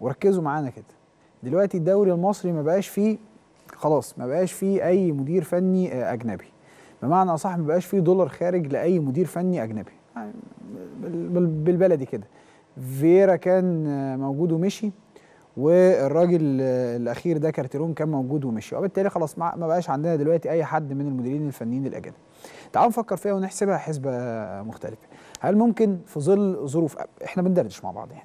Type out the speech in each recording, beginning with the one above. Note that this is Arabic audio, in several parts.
وركزوا معانا كده. دلوقتي الدوري المصري ما بقاش فيه خلاص ما بقاش فيه أي مدير فني آه، أجنبي. بمعنى أصح ما بقاش فيه دولار خارج لأي مدير فني أجنبي. يعني بال- بال- بالبلدي كده. فييرا كان آه، موجود ومشي والراجل آه، الأخير ده كارتيرون كان موجود ومشي. وبالتالي خلاص ما بقاش عندنا دلوقتي أي حد من المديرين الفنيين الأجانب. تعالوا نفكر فيها ونحسبها حسبة مختلفة. هل ممكن في ظل ظروف إحنا بندردش مع بعض يعني.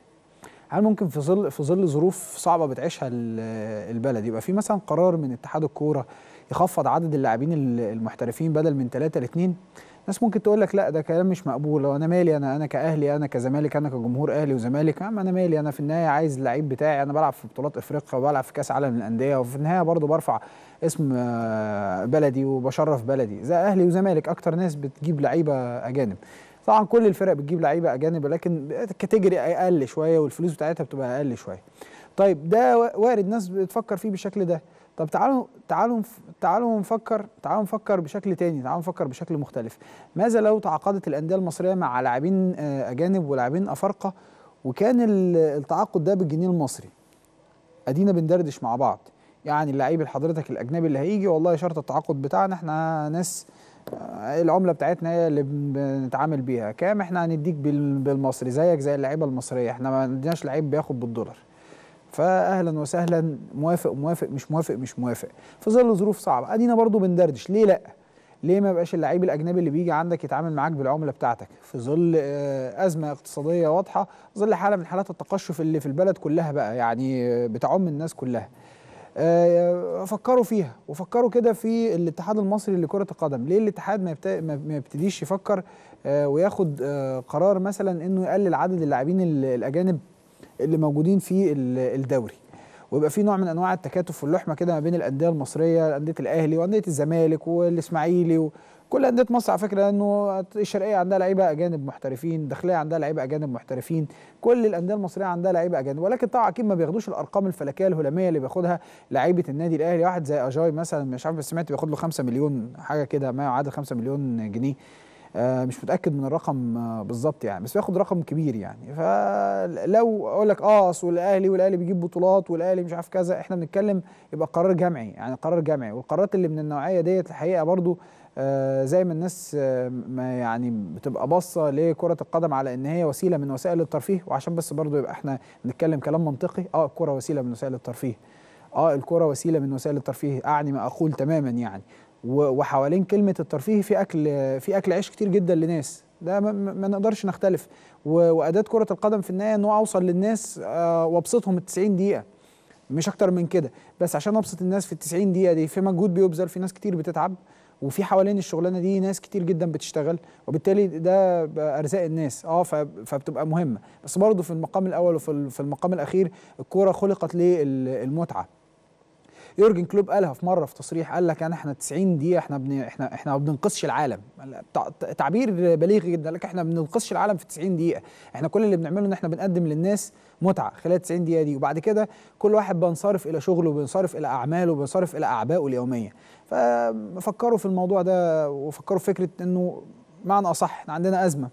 هل ممكن في ظل في ظل ظروف صعبة بتعيشها ال- البلد يبقى في مثلا قرار من اتحاد الكورة يخفض عدد اللاعبين ال- المحترفين بدل من ثلاثة لاثنين ناس ممكن تقول لك لا ده كلام مش مقبول. وأنا مالي أنا أنا كأهلي أنا كزمالك أنا كجمهور أهلي وزمالك أنا مالي. أنا في النهاية عايز اللعيب بتاعي. أنا بلعب في بطولات إفريقيا وبلعب في كأس عالم للأندية وفي النهاية برضه برفع اسم آه، بلدي وبشرف بلدي. زي أهلي وزمالك أكتر ناس بتجيب لعيبة أجانب. طبعا كل الفرق بتجيب لعيبة أجانب لكن الكاتيجوري أقل شوية والفلوس بتاعتها بتبقى أقل شوية. طيب ده وارد ناس بتفكر فيه بالشكل ده. طب تعالوا تعالوا تعالوا نفكر تعالوا نفكر بشكل تاني تعالوا نفكر بشكل مختلف. ماذا لو تعاقدت الأندية المصرية مع لاعبين آه، أجانب ولاعبين أفارقة وكان ال- التعاقد ده بالجنيه المصري؟ أدينا بندردش مع بعض. يعني اللعيب اللي حضرتك الأجنبي اللي هيجي والله شرط التعاقد بتاعنا إحنا ناس العملة بتاعتنا هي اللي بن- بنتعامل بيها. كام إحنا هنديك بال- بالمصري؟ زيك زي اللعيبة المصرية. إحنا ما عندناش لعيب بياخد بالدولار. فاهلا وسهلا موافق موافق مش موافق مش موافق. في ظل ظروف صعبة. أدينا برضو بندردش. ليه لأ؟ ليه ما يبقاش اللعيب الأجنبي اللي بيجي عندك يتعامل معاك بالعملة بتاعتك؟ في ظل آه، أزمة اقتصادية واضحة ظل حالة من حالات التقشف اللي في البلد كلها بقى يعني آه، بتعم الناس كلها. فكروا فيها. وفكروا كده في الاتحاد المصري لكرة القدم. ليه الاتحاد ما ما يبتديش يفكر آه، وياخد آه، قرار مثلا إنه يقلل عدد اللاعبين ال- الأجانب اللي موجودين في ال- الدوري؟ ويبقى في نوع من أنواع التكاتف واللحمة كده ما بين الأندية المصرية انديه الأهلي وأندية الزمالك والإسماعيلي وكل أندية مصر على فكرة لأنه الشرقية عندها لعيبة أجانب محترفين الداخلية عندها لعيبة أجانب محترفين كل الأندية المصرية عندها لعيبة أجانب ولكن طبعا أكيد ما بياخدوش الأرقام الفلكية الهلامية اللي بياخدها لعيبة النادي الأهلي. واحد زي أجاي مثلا مش عارف سمعت بياخد له 5 مليون حاجة كده ما يعادل 5 مليون جنيه. آه، مش متأكد من الرقم آه، بالظبط يعني بس بياخد رقم كبير يعني. فلو أقول لك آه أصل الأهلي والأهلي بيجيب بطولات والأهلي مش عارف كذا إحنا بنتكلم يبقى قرار جمعي يعني قرار جمعي. والقرارات اللي من النوعية ديت الحقيقة برضو زي ما الناس آه، ما يعني بتبقى باصة لكرة القدم على إن هي وسيلة من وسائل الترفيه وعشان بس برضو يبقى إحنا بنتكلم كلام منطقي آه الكرة وسيلة من وسائل الترفيه. آه الكرة وسيلة من وسائل الترفيه أعني ما أقول تماما يعني. وحوالين كلمة الترفيه في أكل في أكل عيش كتير جدا لناس. ده ما, نقدرش نختلف. وأداة كرة القدم في النهاية إن هو أوصل للناس آه، وابسطهم ال 90 دقيقة. مش أكتر من كده. بس عشان أبسط الناس في ال 90 دقيقة دي في مجهود بيبذل في ناس كتير بتتعب. وفي حوالين الشغلانة دي ناس كتير جدا بتشتغل وبالتالي ده أرزاق الناس. آه فبتبقى مهمة. بس برضه في المقام الأول وفي ال- في المقام الأخير الكورة خلقت للمتعة. يورجن كلوب قالها في مرة في تصريح قال لك انا إحنا 90 دقيقة إحنا بن إحنا إحنا ما بننقذش العالم. تع- تعبير بليغ جدا لك إحنا ما بننقذش العالم في 90 دقيقة. إحنا كل اللي بنعمله إن إحنا بنقدم للناس متعة خلال 90 دقيقة دي. وبعد كده كل واحد بينصرف إلى شغله وبينصرف إلى أعماله وبينصرف إلى اعبائه اليومية. ففكروا في الموضوع ده وفكروا في فكرة إنه معنى أصح إحنا عندنا أزمة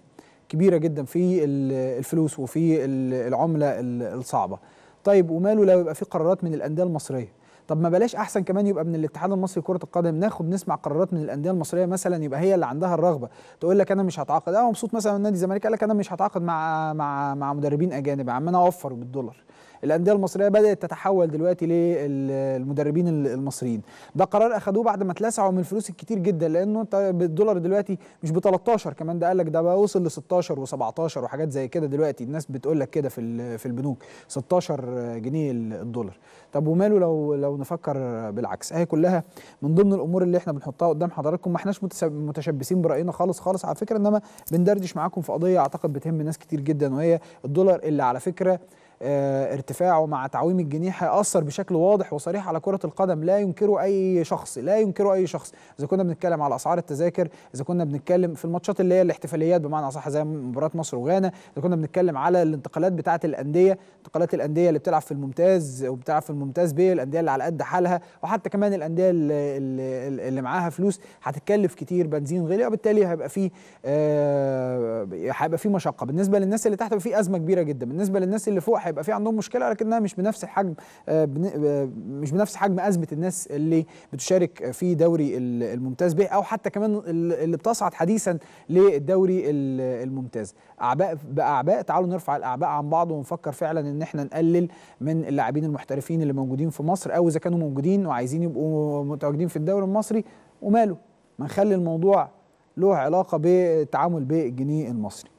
كبيرة جدا في ال- الفلوس وفي ال- العملة ال- الصعبة. طيب وماله لو يبقى في قرارات من الأندية المصرية؟ طب ما بلاش أحسن كمان يبقى من الاتحاد المصري لكرة القدم. ناخد نسمع قرارات من الأندية المصرية مثلا يبقى هي اللي عندها الرغبة. تقول لك أنا مش هتعاقد. أه مبسوط مثلا نادي الزمالك. قال لك أنا مش هتعاقد مع مع مع مدربين أجانب. عم أنا أوفر بالدولار. الأندية المصرية بدأت تتحول دلوقتي للمدربين المصريين. ده قرار اخذوه بعد ما اتلسعوا من الفلوس الكتير جدا لأنه انت بالدولار دلوقتي مش ب 13 كمان ده قال لك ده بقى وصل ل 16 و17 وحاجات زي كده دلوقتي. الناس بتقول لك كده في في البنوك 16 جنيه الدولار. طب وماله لو لو نفكر بالعكس؟ أهي كلها من ضمن الأمور اللي إحنا بنحطها قدام حضراتكم. ما احناش متشبثين برأينا خالص خالص. على فكرة إنما بندردش معاكم في قضية أعتقد بتهم ناس كتير جدا وهي الدولار اللي على فكرة ارتفاعه مع تعويم الجنيه هيأثر بشكل واضح وصريح على كرة القدم. لا ينكره أي شخص لا ينكره أي شخص. إذا كنا بنتكلم على أسعار التذاكر إذا كنا بنتكلم في الماتشات اللي هي الاحتفاليات بمعنى أصح زي مباراة مصر وغانا إذا كنا بنتكلم على الانتقالات بتاعة الأندية انتقالات الأندية اللي بتلعب في الممتاز وبتلعب في الممتاز ب الأندية اللي على قد حالها وحتى كمان الأندية اللي, اللي اللي معاها فلوس هتتكلف كتير بنزين غالي وبالتالي هيبقى في آه، هيبقى في مشقة. بالنسبة للناس اللي تحت في أزمة كبيرة جدا. بالنسبة للناس اللي فوق هيبقى في عندهم مشكلة لكنها مش بنفس الحجم آه، آه، مش بنفس حجم أزمة الناس اللي بتشارك في دوري ال- الممتاز به أو حتى كمان ال- اللي بتصعد حديثا للدوري ال- الممتاز. أعباء بأعباء تعالوا نرفع الأعباء عن بعض ونفكر فعلا إن إحنا نقلل من اللاعبين المحترفين اللي موجودين في مصر أو إذا كانوا موجودين وعايزين يبقوا متواجدين في الدوري المصري وماله. ما نخلي الموضوع له علاقة بالتعامل بالجنيه المصري.